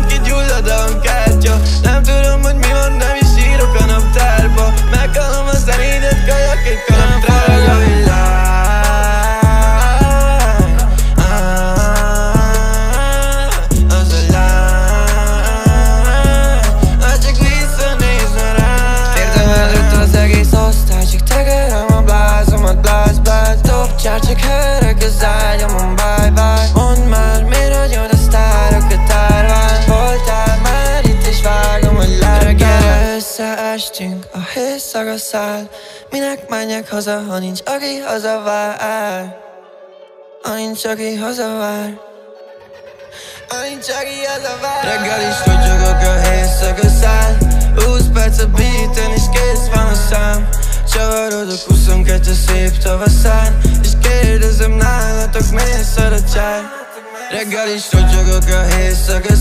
pont kigyullad a kártya Nem tudom, hogy mi van, nem is írok a naptárba. Meghalom a zenédet, kajak egy kalap drága csak tekerem a blázomat, bláz, bláz Dobcsár, csak hörök az ágyamon, Összeestünk, a hőszaga száll Minek menjek haza, ha nincs aki hazavár? Ha nincs aki hazavár. Ha nincs aki hazavár. Reggel is rogyogok a héjszaga száll 20 perc a beaten és kész van a szám. Csavarodok 22 szép tavaszán És kérdezem nálatok miért szar a csár? Reggel is rogyogok a héjszaga száll